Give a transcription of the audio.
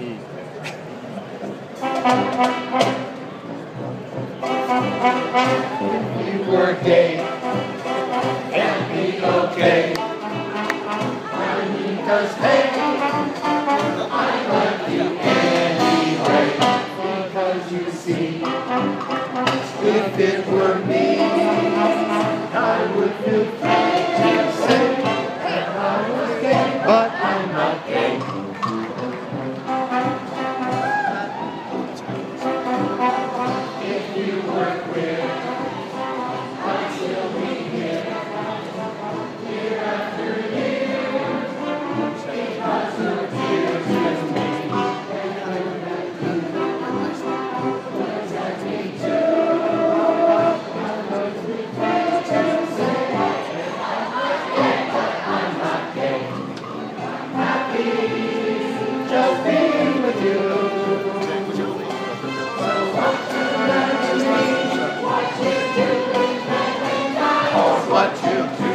If you were gay and be okay, I need to stay. what you do.